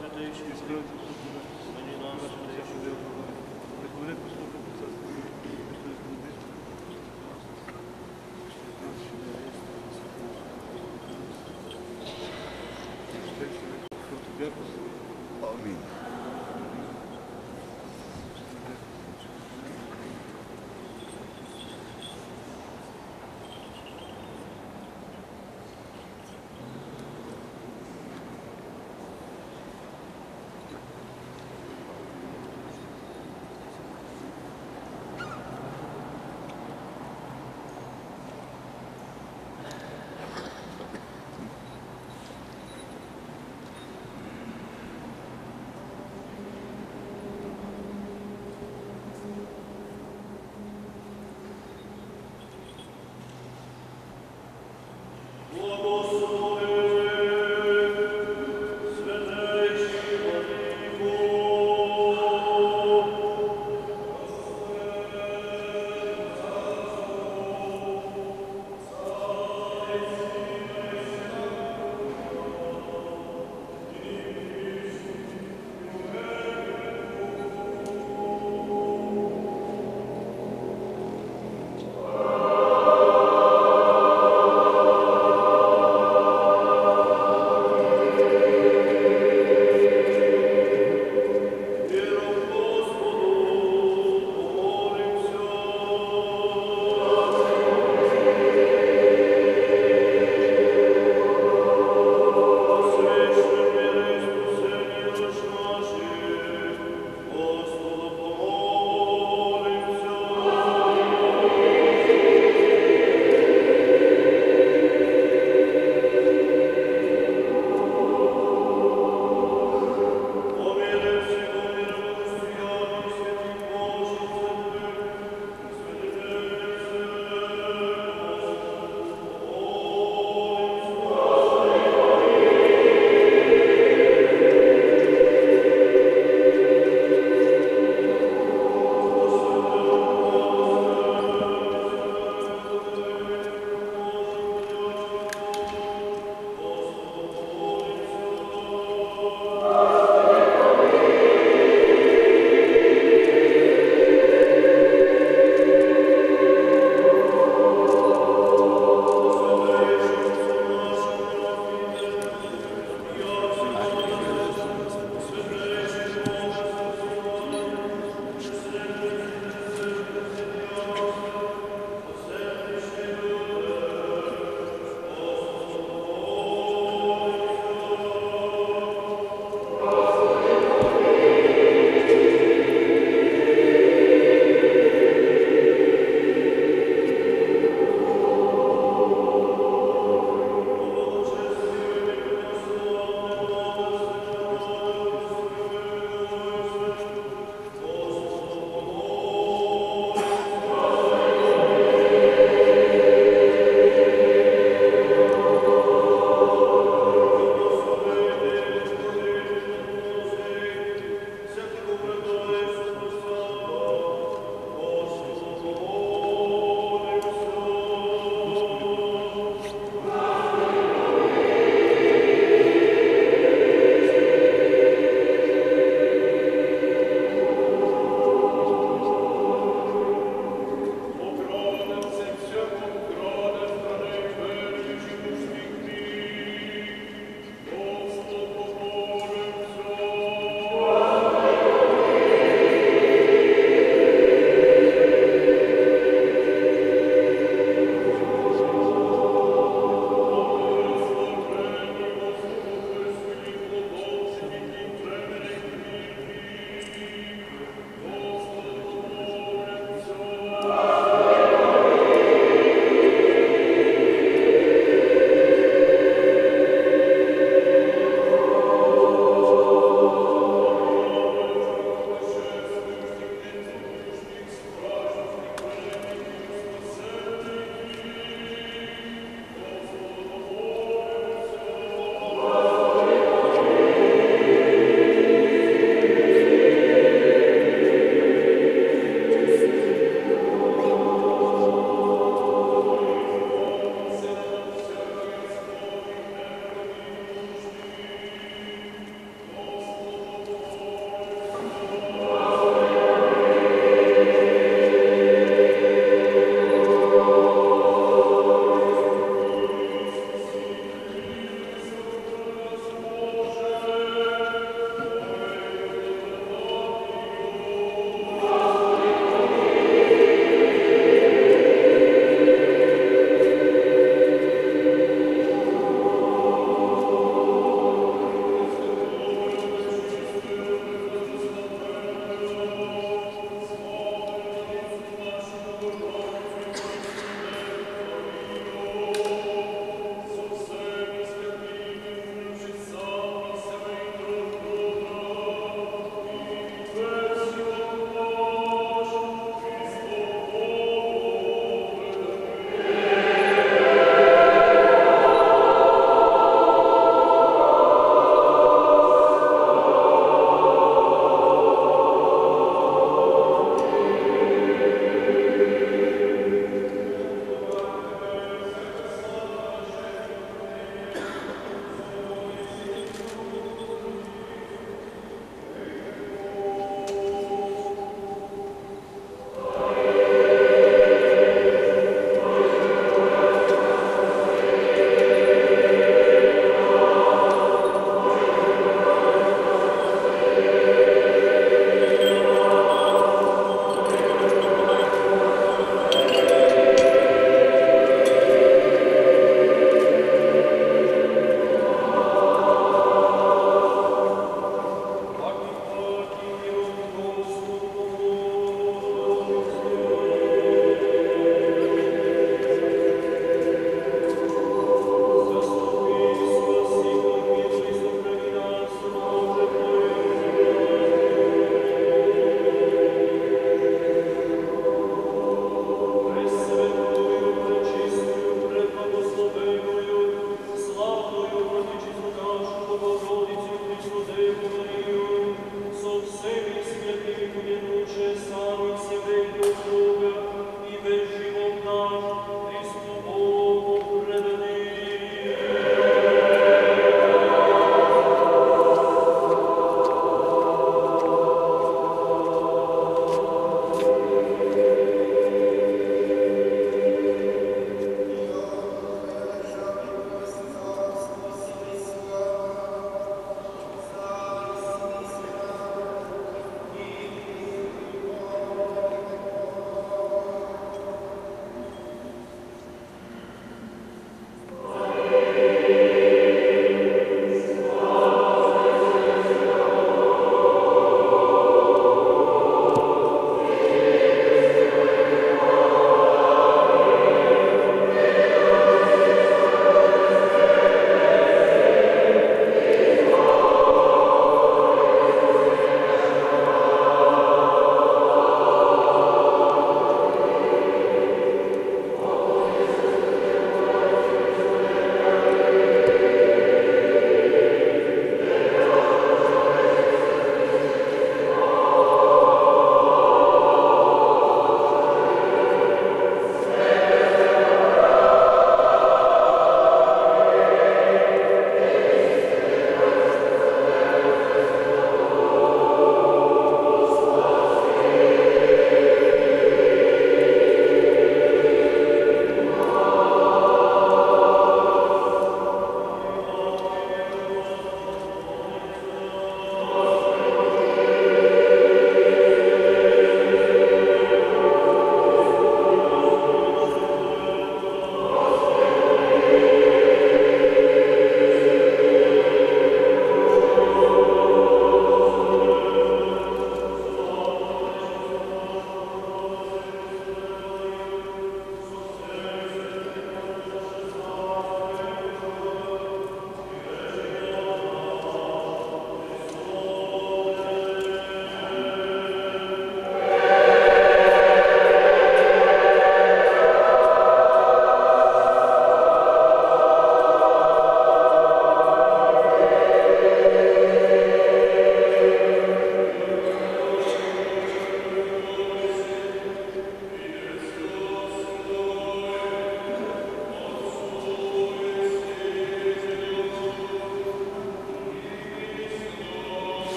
Should I do?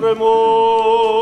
supremo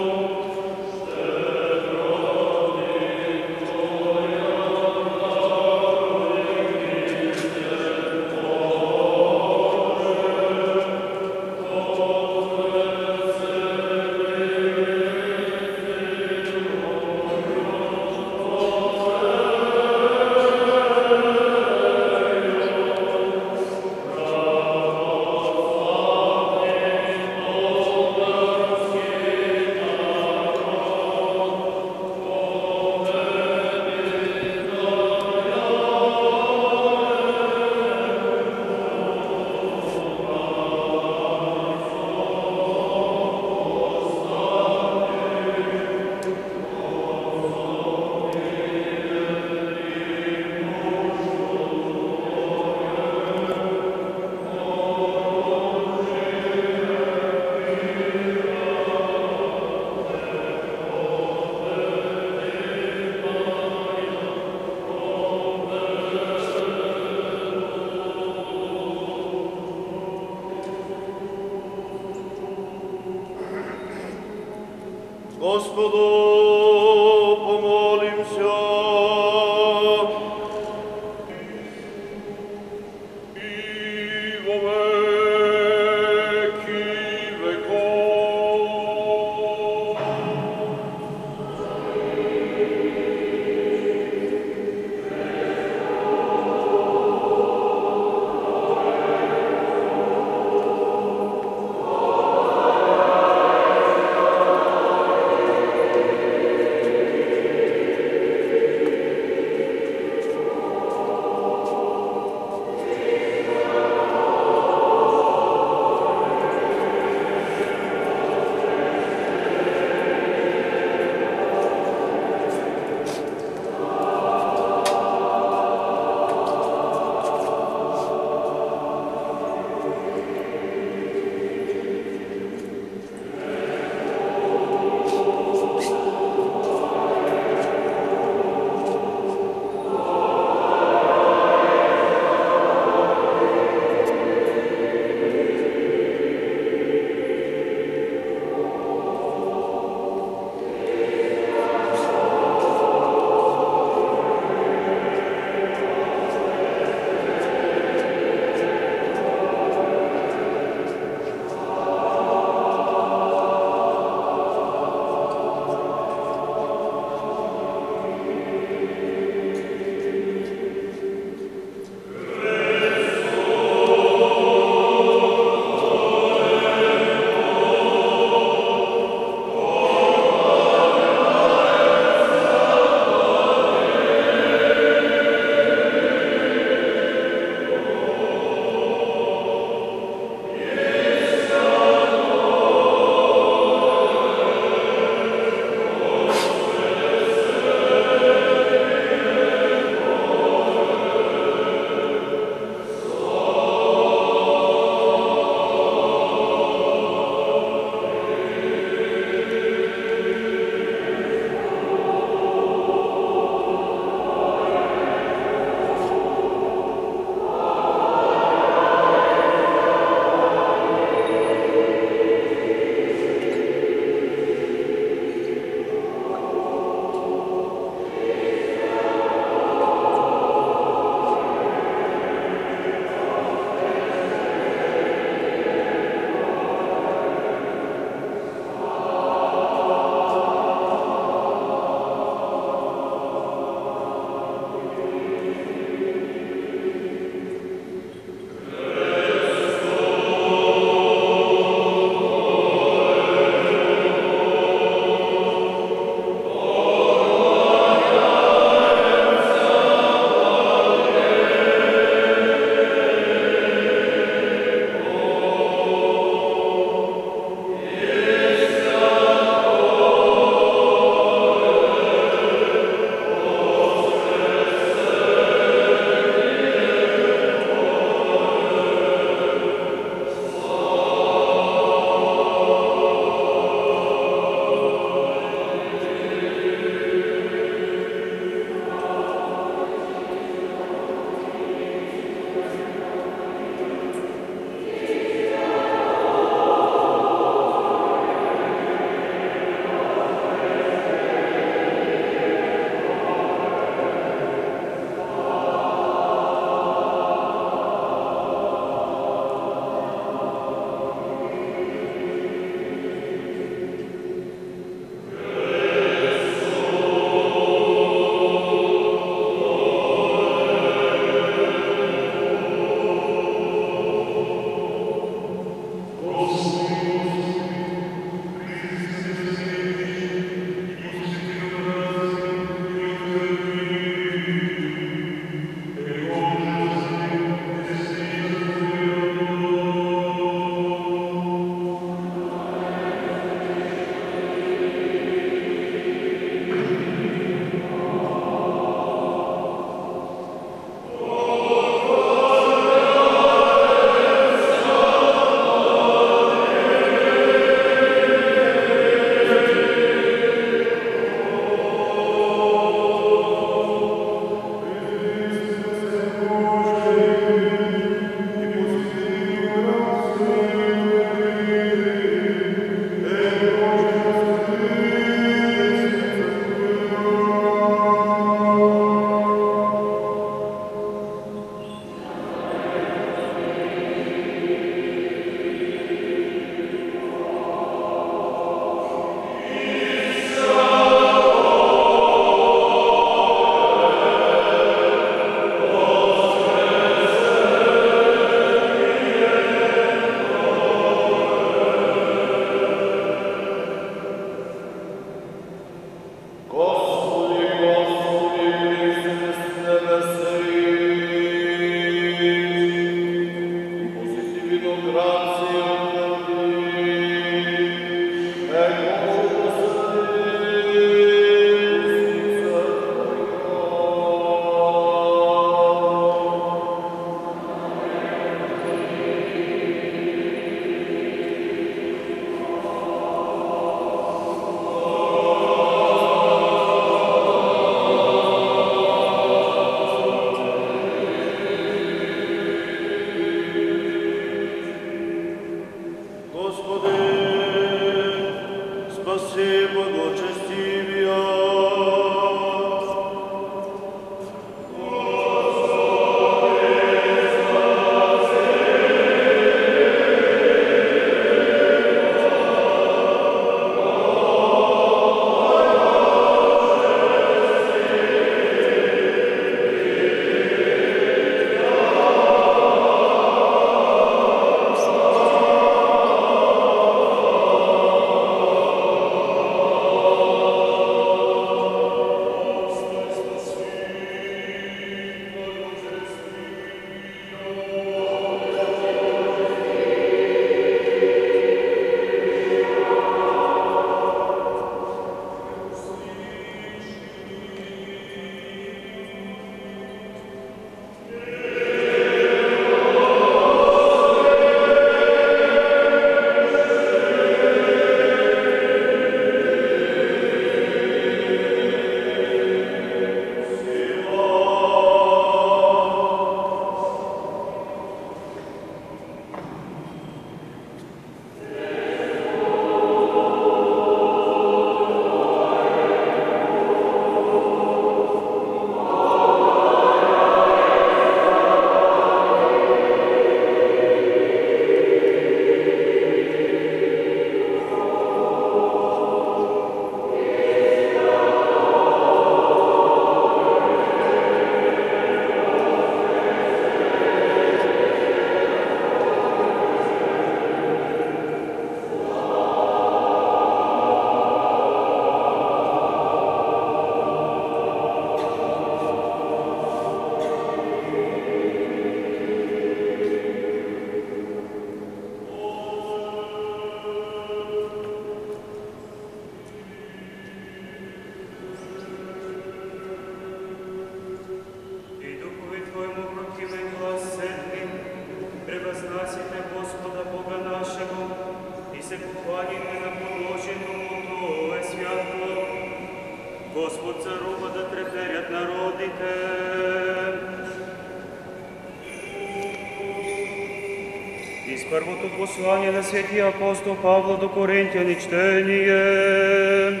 на светия апостол Павла до Коринтияни чтение.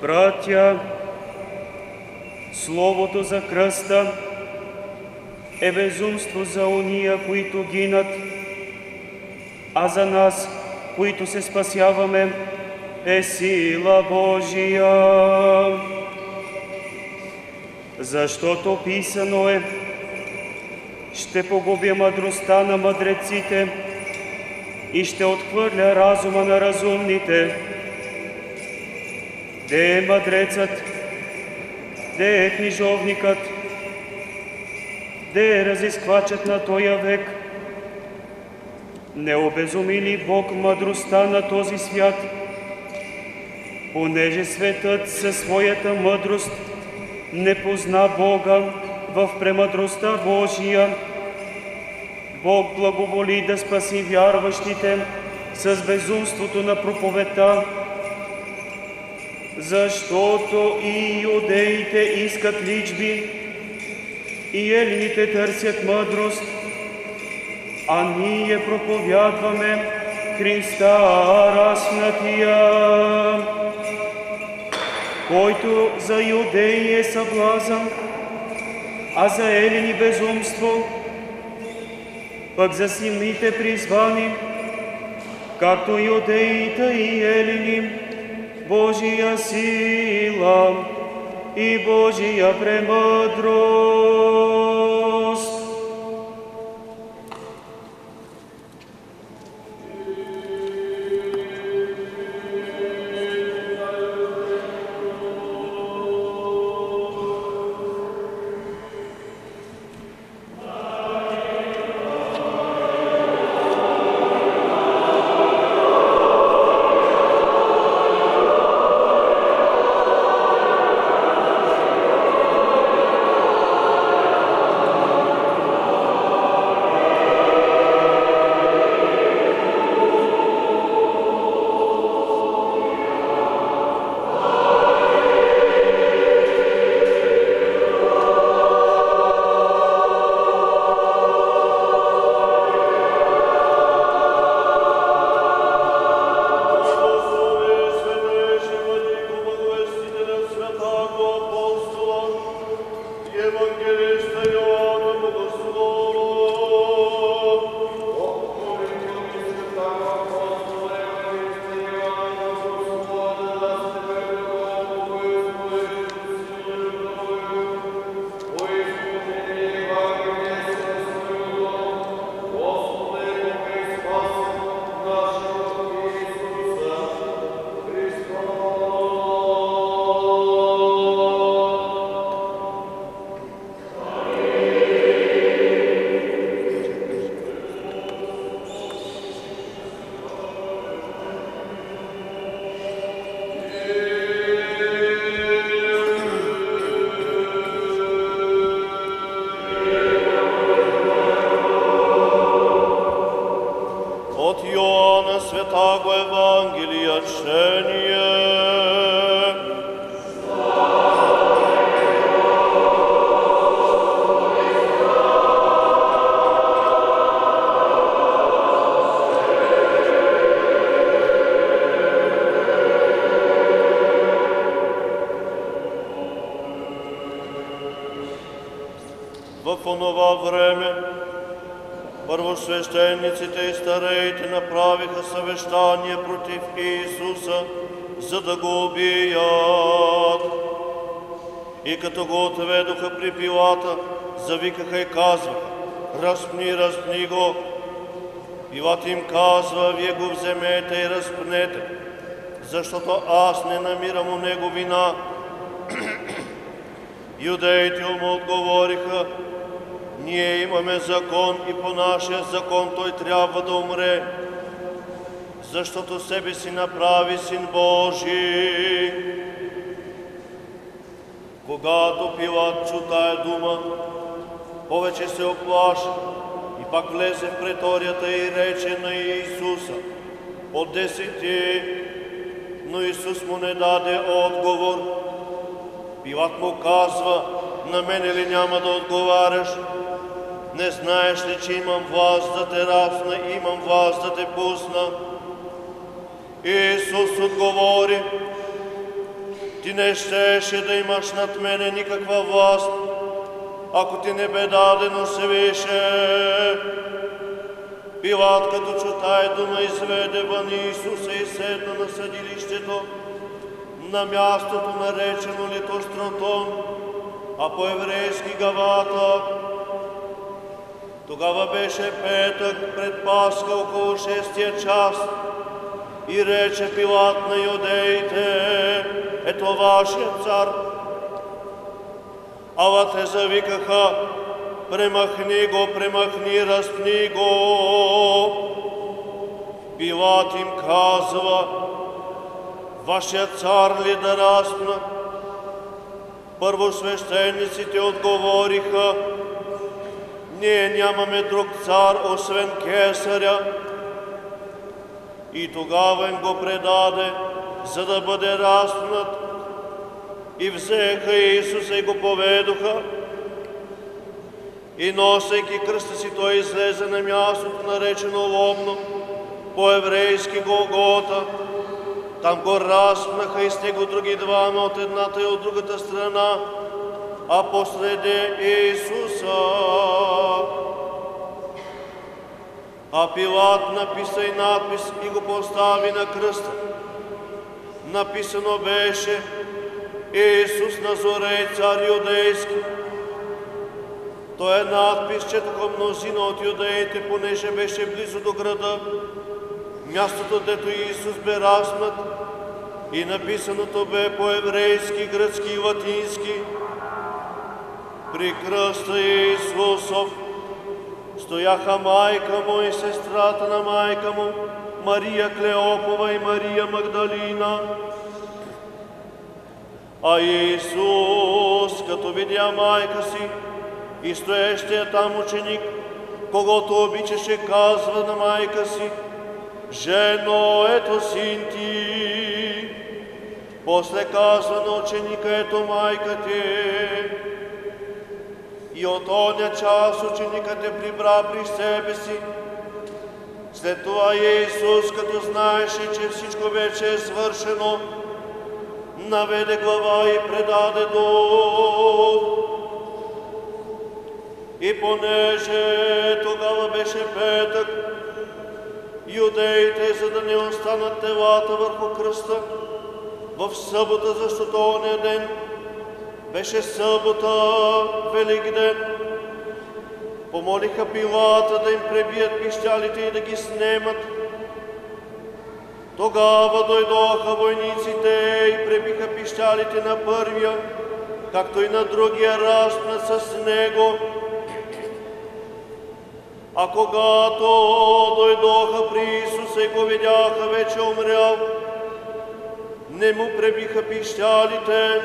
Братя, Словото за кръста е безумство за уния, които гинат, а за нас, които се спасяваме, е сила Божия. Защото писано е, ще погубя мъдростта на мъдреците и ще отхвърля разума на разумните. Де е мъдрецът? Де е книжовникът? Де е разисквачът на тоя век? Не обезуми ли Бог мъдростта на този свят? Понеже светът със своята мъдрост не позна Бога в премъдростта Божия, Бог благоволи да спаси вярващите с безумството на проповедта, защото и юдеите искат личби, и елините търсят мъдрост, а ние проповядваме Христа разпнатия, който за юдеи е съблазън, а за елини безумство, пък за сините призвани, както юдеите и елини, Божия сила и Божия премъдрост. Себе си направи Син Божий. Когато Пилат чу тая дума, повече се оплаши и пак влезе в преторията и рече на Иисуса, одесети, но Исус му не даде отговор. Пилат му казва, на мене ли няма да отговаряш? Не знаеш ли, че имам власт да те разна, имам власт да те пусна? Исус отговори, ти не щеше да имаш над мене никаква власт, ако ти не бе дадено се више. Пилат, като чу тая дума, изведе вън Исуса и седна на съдилището, на мястото наречено Литостратон, а по-еврейски Гавата. Тогава беше петък пред Пасха около шестия час и рече Пилат на юдеите, ето вашия цар. Ала те завикаха, премахни го, премахни, разпни го. Пилат им казва, вашия цар ли да разпна? Първосвещениците отговориха, ние нямаме друг цар, освен кесаря. И тогава им го предаде, за да бъде разпнат. И взеха Исуса и го поведоха. И носейки кръста си, той излезе на мястото, наречено Лобно, по-еврейски Голгота. Там го разпнаха и с него други двама от едната и от другата страна, а посреде Исуса. А Пилат написа и надпис и го постави на кръста. Написано беше Исус Назорей, цар юдейски. Той е надпис, четоха мнозина от юдеите, понеже беше близо до града, мястото, дето Исус бе разпнат, и написаното бе по-еврейски, гръцки и латински. При кръста Исусов стояха майка му и сестрата на майка му, Мария Клеопова и Мария Магдалина. А Исус, като видя майка си и стоещия там ученик, когато обичаше, казва на майка си, Жено, ето син ти. После казва на ученика, ето майка ти. И от оня час ученикът е прибра при себе си. След това Иисус, като знаеше, че всичко вече е свършено, наведе глава и предаде дух. И понеже тогава беше петък, юдеите, за да не останат телата върху кръста, в събота, защото оня ден беше събота, велик ден. Помолиха Пилата да им пребият пищалите и да ги снемат. Тогава дойдоха войниците и пребиха пищалите на първия, както и на другия разпнат с него. А когато дойдоха при Исуса и го видяха вече умрял, не му пребиха пищалите,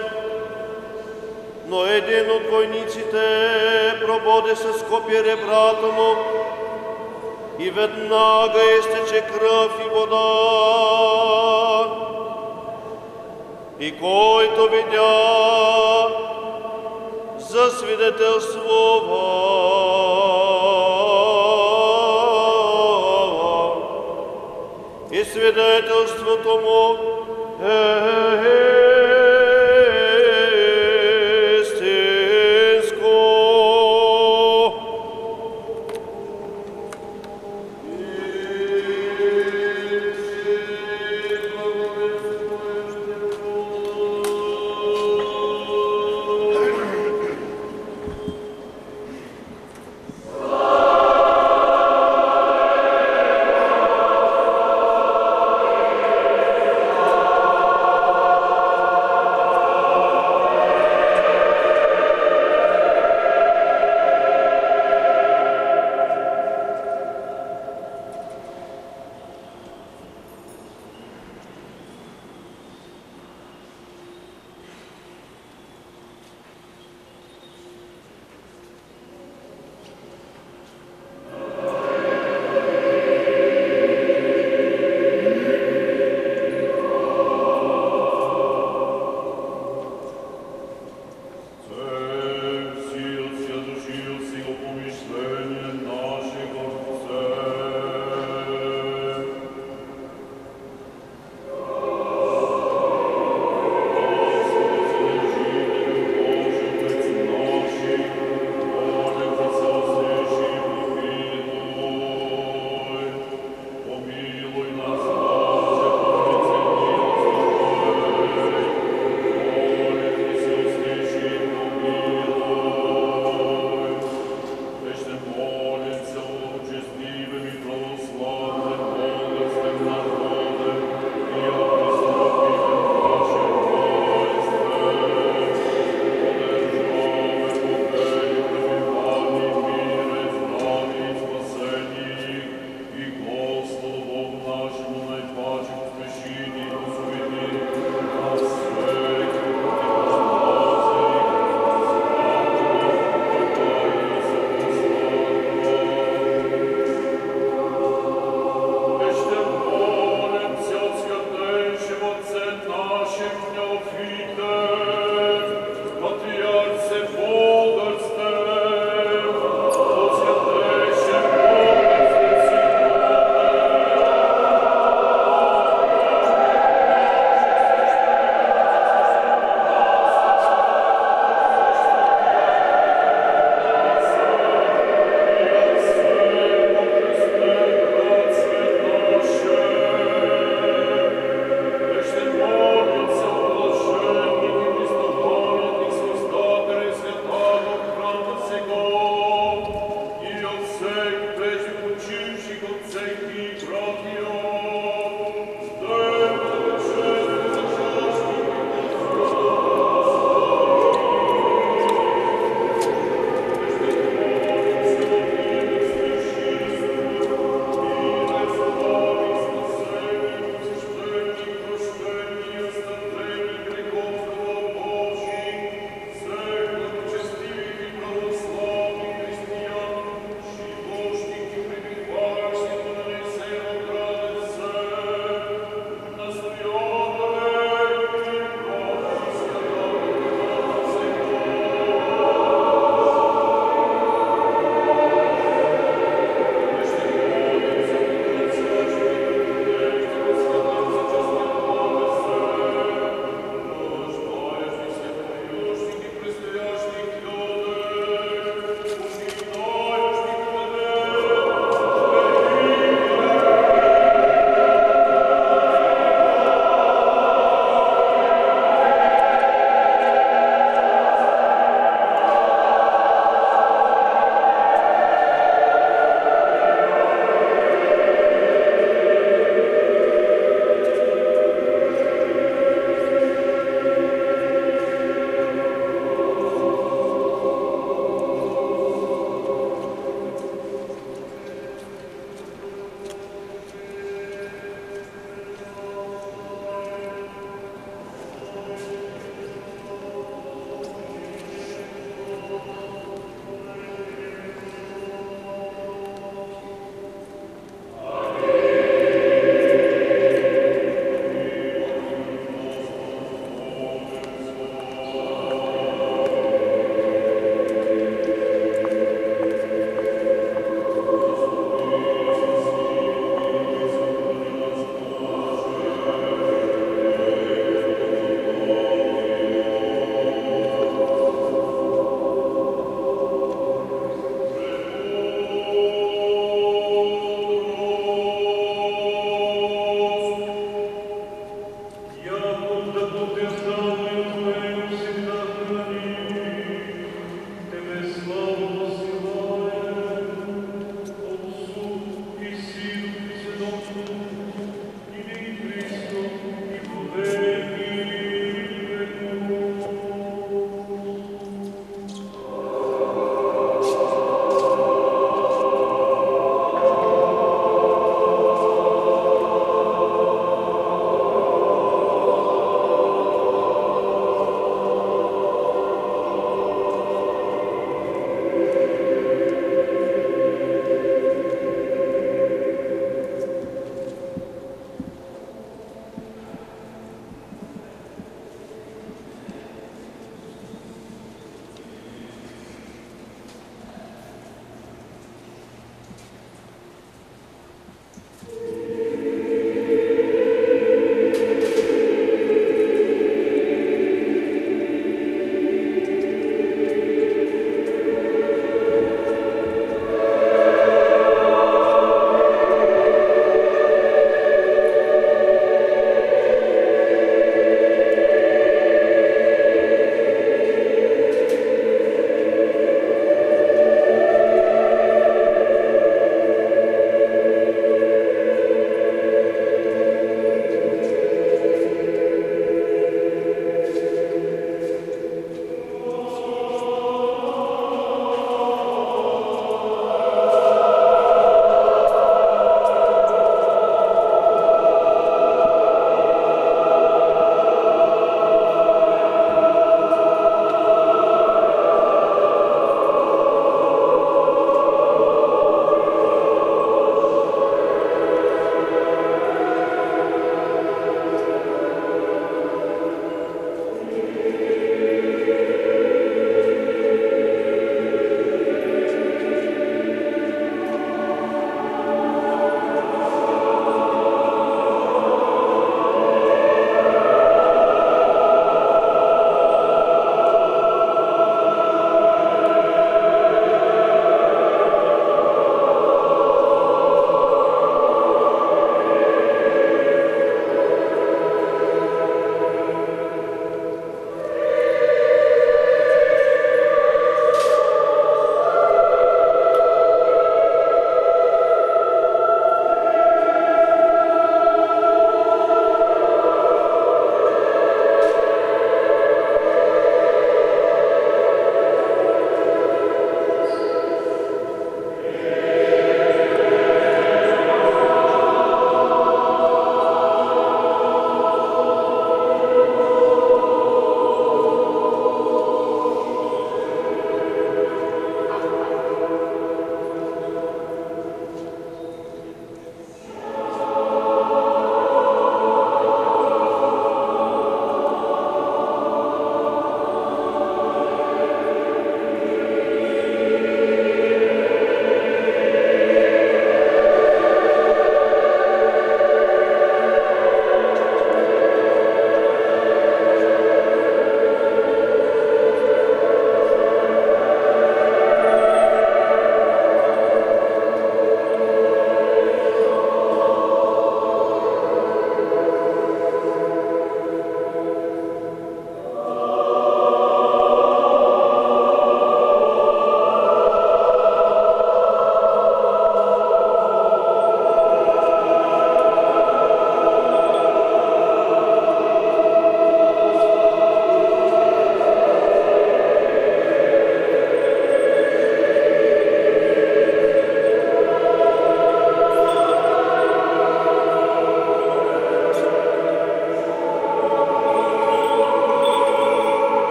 но един от войниците прободе с копие ребрата му и веднага изтече кръв и вода. И който видя, засвидетелствува. И свидетелството му е истинско.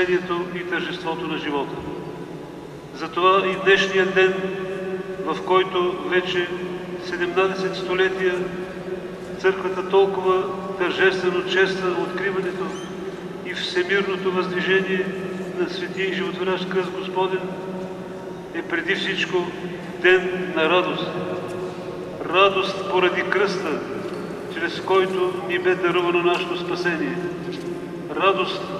Възкресението и тържеството на живота. Затова и днешният ден, в който вече 17 столетия църквата толкова тържествено чества откриването и всемирното въздвижение на светия и животворящ кръст Господен, е преди всичко ден на радост. Радост поради кръста, чрез който ни бе дарувано нашето спасение. Радост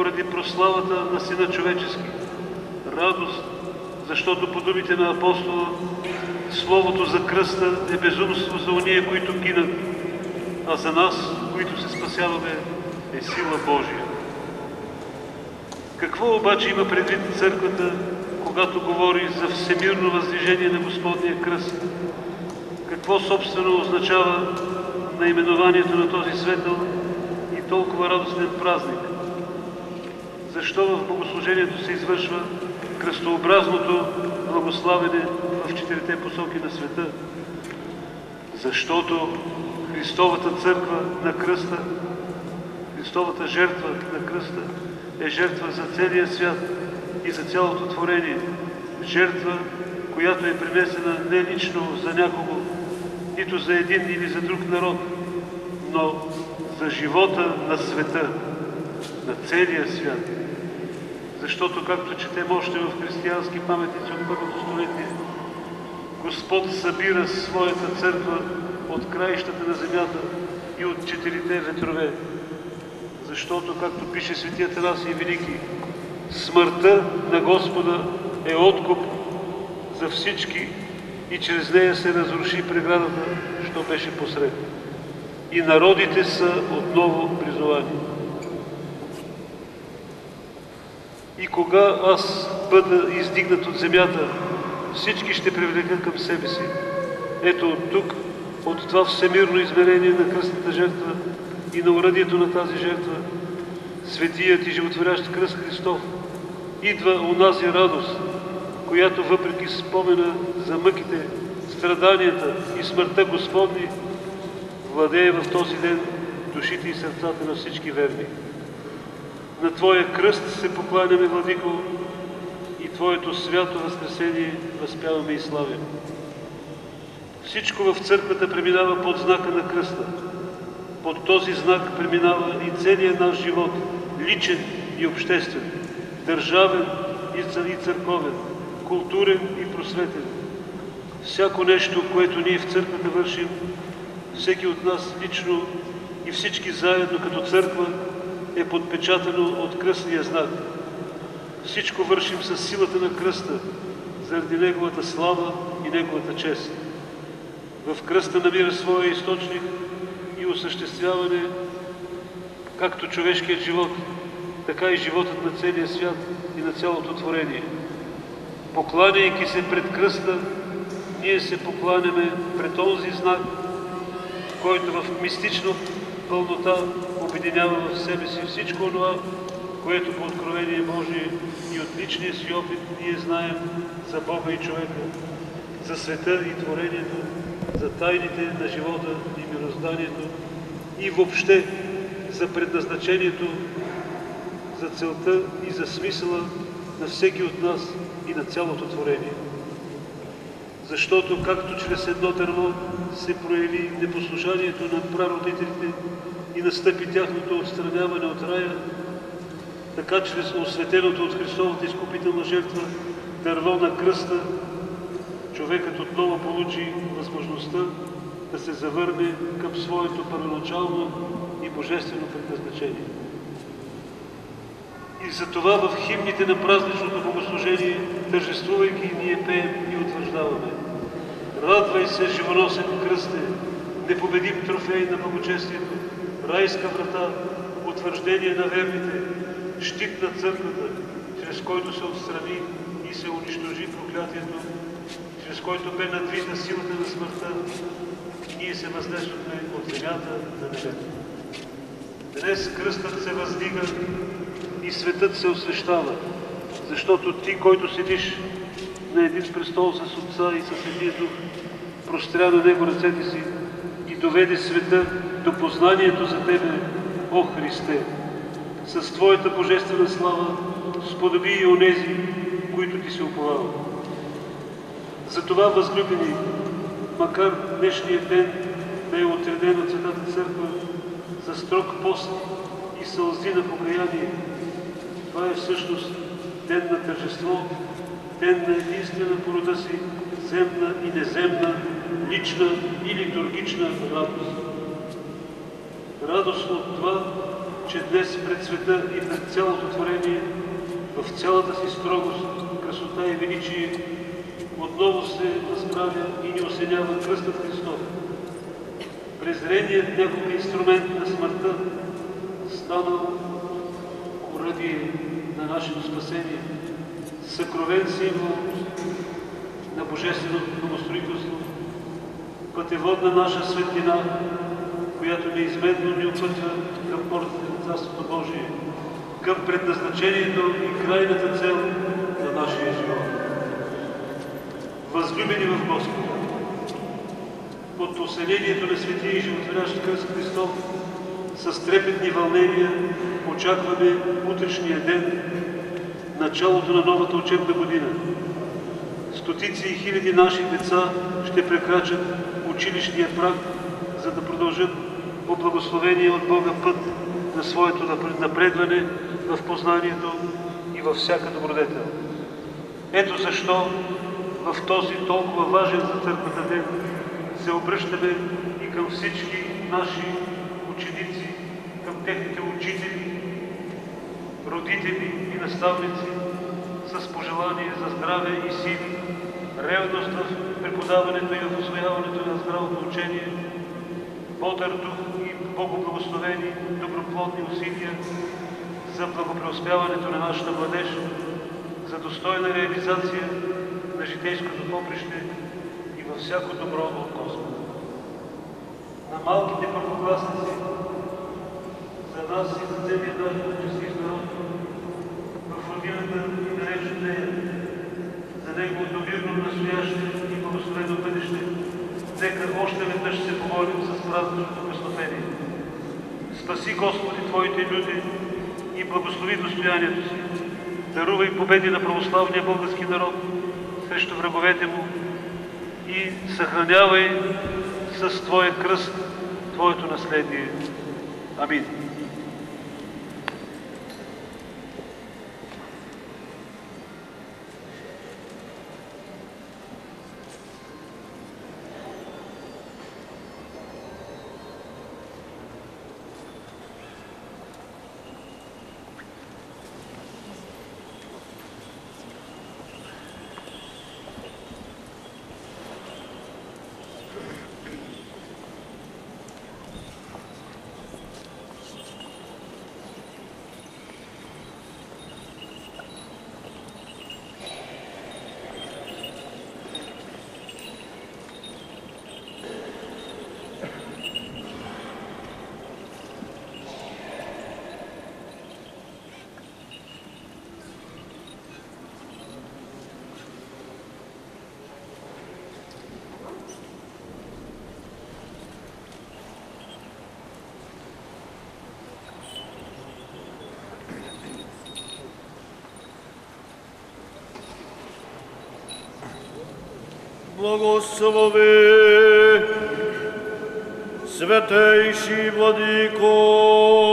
поради прославата на Сина Човечески. Радост, защото по думите на апостола, Словото за кръста е безумство за уния, които гинат, а за нас, които се спасяваме, е сила Божия. Какво обаче има предвид църквата, когато говори за всемирно въздвижение на Господния кръст? Какво собствено означава наименованието на този светъл и толкова радостен празник? Защо в богослужението се извършва кръстообразното благославене в четирите посоки на света? Защото Христовата църква на кръста, Христовата жертва на кръста е жертва за целия свят и за цялото творение. Жертва, която е принесена не лично за някого, нито за един или за друг народ, но за живота на света, на целия свят. Защото, както четем още в християнски паметници от първото столетие, Господ събира своята църква от краищата на земята и от четирите ветрове. Защото, както пише светия Тарасий Велики, смъртта на Господа е откуп за всички и чрез нея се разруши преградата, що беше посред. И народите са отново призовани. И кога аз бъда издигнат от земята, всички ще привлека към себе си. Ето от тук, от това всемирно измерение на кръстната жертва и на уръдието на тази жертва, светият и животворящ кръст Христов, идва унази радост, която въпреки спомена за мъките, страданията и смъртта Господни, владее в този ден душите и сърцата на всички верни. На Твоя кръст се покланяме, Владико, и Твоето свято възкресение възпяваме и славим. Всичко в църквата преминава под знака на кръста. Под този знак преминава и целият наш живот, личен и обществен, държавен и църковен, културен и просветен. Всяко нещо, което ние в църквата вършим, всеки от нас лично и всички заедно като църква е подпечатано от кръстния знак. Всичко вършим с силата на кръста, заради Неговата слава и Неговата чест. В кръста намира своя източник и осъществяване както човешкият живот, така и животът на целия свят и на цялото творение. Покланяйки се пред кръста, ние се покланяме пред този знак, който в мистична пълнота обединява в себе си всичко това, което по откровение Божие и от личния си опит ние знаем за Бога и човека, за света и творението, за тайните на живота и мирозданието и въобще за предназначението, за целта и за смисъла на всеки от нас и на цялото творение. Защото както чрез едно дърво се прояви непослушанието на прародителите и настъпи тяхното отстраняване от рая, така чрез осветеното от Христовата изкупителна жертва дърво на кръста, човекът отново получи възможността да се завърне към своето първоначално и божествено предназначение. И затова в химните на празничното богослужение, тържествувайки, ние пеем и утвърждаваме. Радвай се, живоносен кръсте, непобедим трофей на благочестието, райска врата, утвърждение на верните, щит на църквата, чрез който се отстрани и се унищожи проклятието, чрез който бе надвита силата на смъртта, ние се въздействахме от земята на небето. Днес кръстът се въздига и светът се освещава, защото ти, който седиш на един престол с Отца и с един дух, простря на него ръцете си и доведе света до познанието за Тебе, О Христе. С Твоята божествена слава сподоби и онези, които Ти се уповава. Затова, възлюбени, макар днешния ден да е отреден от Светата Църква за строг пост и сълзи на покаяние, това е всъщност ден на тържество, ден на единствена по рода си, земна и неземна, лична и литургична радост. Радост от това, че днес пред света и пред цялото творение, в цялата си строгост, красота и величие, отново се възправя и ни осенява кръстът Христов. Презреният някога инструмент на смъртта, станал оръдие на нашето спасение, съкровен символ на Божественото новостроителство, пътеводна наша светлина, която неизменно ни опътва към портата на Царството Божие, към предназначението и крайната цел на нашия живот. Възлюбени в Господа, под поселението на светия и животворящ кръст Христов, с трепетни вълнения очакваме утрешния ден, началото на новата учебна година. Стотици и хиляди наши деца ще прекрачат училищния праг, за да продължат по благословение от Бога път на своето напредване в познанието и във всяка добродетел. Ето защо в този толкова важен за църквата ден се обръщаме и към всички наши ученици, към техните учители, родители и наставници с пожелание за здраве и сили, ревност в преподаването и в освояването на здравото учение, бодър дух и богоблагословени, доброплодни усилия за благопреуспяването на нашата младеж, за достойна реализация на житейското поприще и във всяко добро от Господа. На малките първокласници, за нас и за целият наш честив народ, в родината и далеч от нея, за неговото мирно настояще и благословено бъдеще, нека още веднъж се помолим с празничното песнопение. Спаси, Господи, Твоите люди и благослови достоянието си. Дарувай победи на православния български народ срещу враговете му и съхранявай с Твоя кръст Твоето наследие. Амин. Благослови, святейший владыко,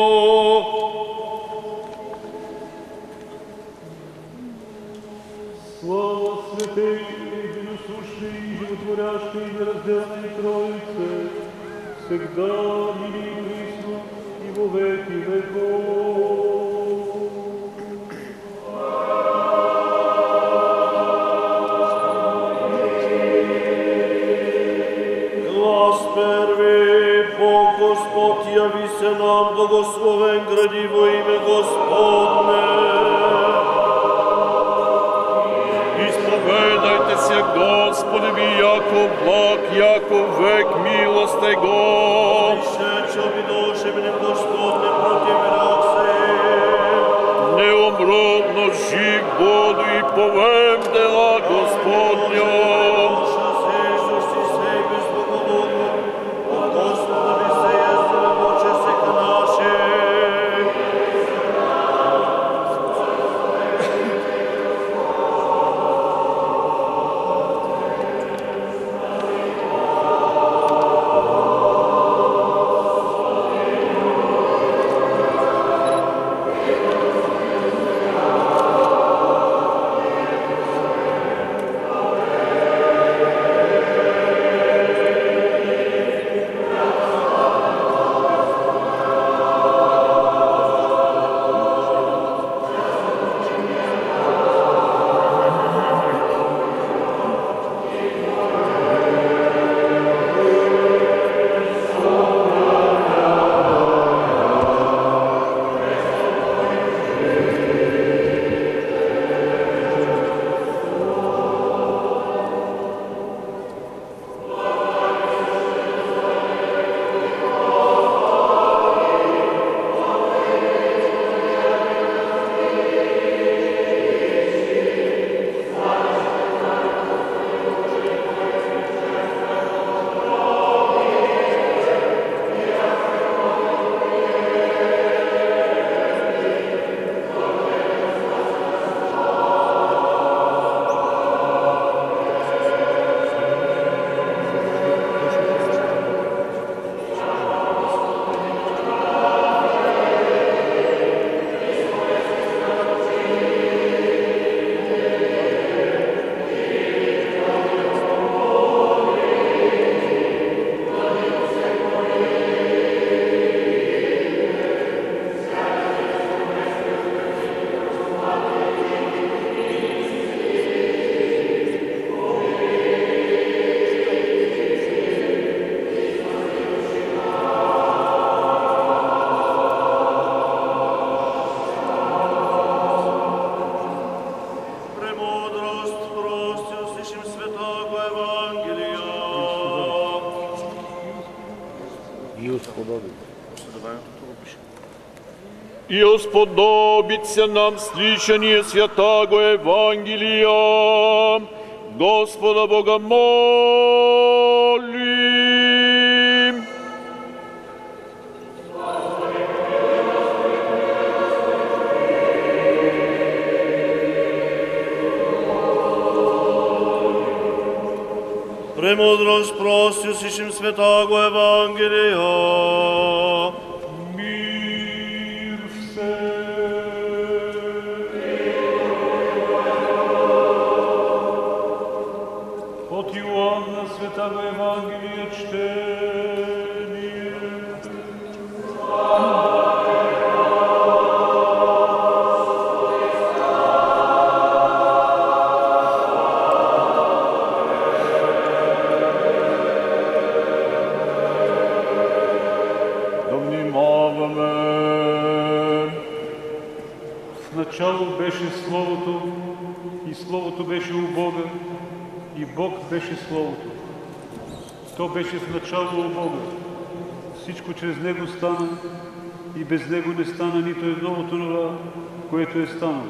и усподобится нам слышание святаго Евангелия. Господа Бога молим. Премудрость простю сишим святаго и Словото беше у Бога и Бог беше Словото. То беше в начало у Бога. Всичко чрез Него стана и без Него не стана нито едно от това, което е станало.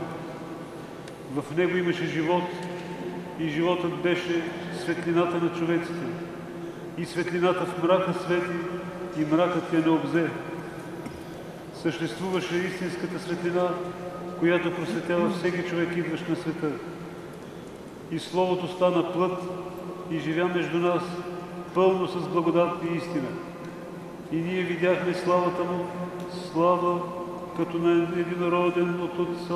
В Него имаше живот и животът беше светлината на човеците. И светлината в мрака свети и мракът я не обзе. Съществуваше истинската светлина, която просветява всеки човек, идващ на света. И Словото стана плът и живя между нас, пълно с благодат и истина. И ние видяхме славата му, слава като на единороден от Отца.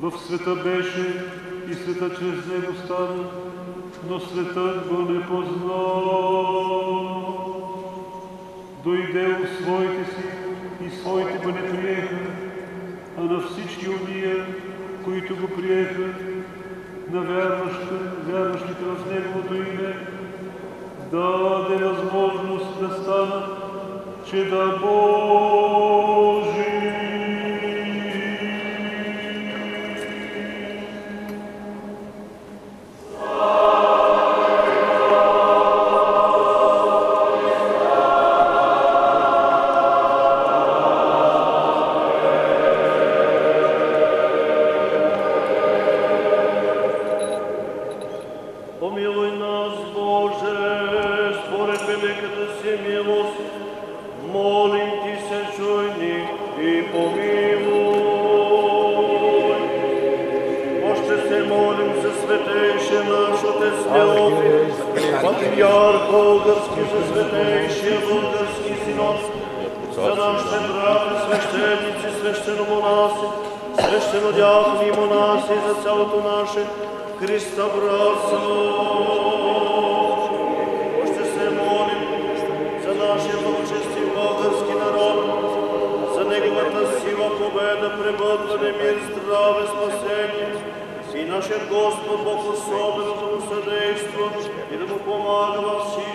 В света беше и света чрез него стана, но светът го не позна. Дойде у своите си и своите го не приеха, а на всички уния, които го приеха, на вярващите, вярващите в Неговото име, даде възможност да станат чеда свещеници, свещеномонаси, свещенодяхни и монаси, за цялото наше Христа братство. Още се молим за нашия благочести български народ, за неговата сила, победа, пребъдване, мир, здраве, спасение. И нашият Господ Бог особено да му съдейства и да му помага във всичко.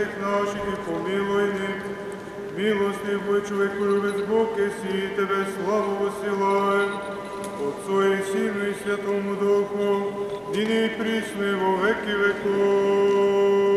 Владико, гресех наших и помилуй ни. Милостив бой, човеколюбец Бог, еси и Тебе славу высылаем. Отцу и Сину и Святому Духу, ныне и присно и во веки веков.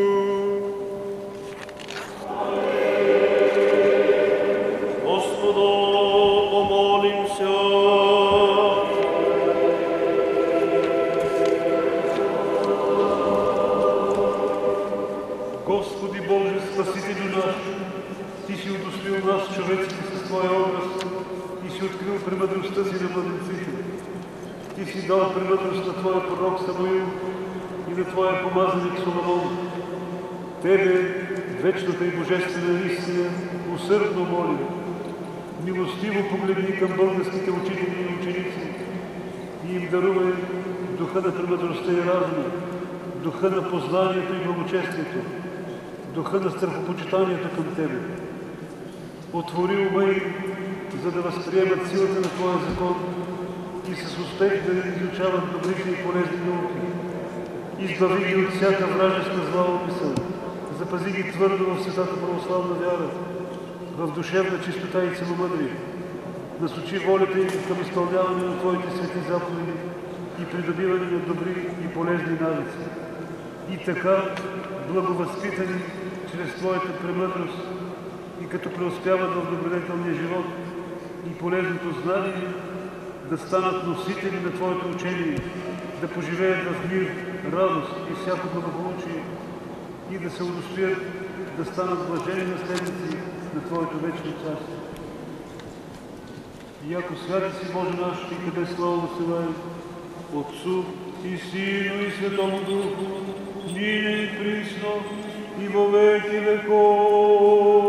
Помазаник Соломон. Тебе, вечната и божествена истина, усърдно моля, милостиво погледни към българските учители и ученици и им дарувай духа на премъдростта и разума, духа на познанието и благочестието, духа на страхопочитанието към Тебе. Отвори ума им, за да възприемат силата на Твоя закон и с успех да изучават добрите и полезни науки. Избави ги от всяка вражеска зла описал, запази ги твърдо в светата православна вяра, в душевна чистота и целомъдрие. Насочи волята им към изпълняване на Твоите свети заповеди и придобиване на добри и полезни навици. И така, благовъзпитани чрез Твоята премъдрост и като преуспяват в добродетелния живот и полезното знание, да станат носители на Твоето учение, да поживеят в мир, радост и всяко благополучие и да се удостоят да станат блажени наследници на Твоето вечно царство. И ако святи си Боже наш, и Тебе слава посилай, Отцу и Сину и Святому Духу, нине и присно, и во веки веков.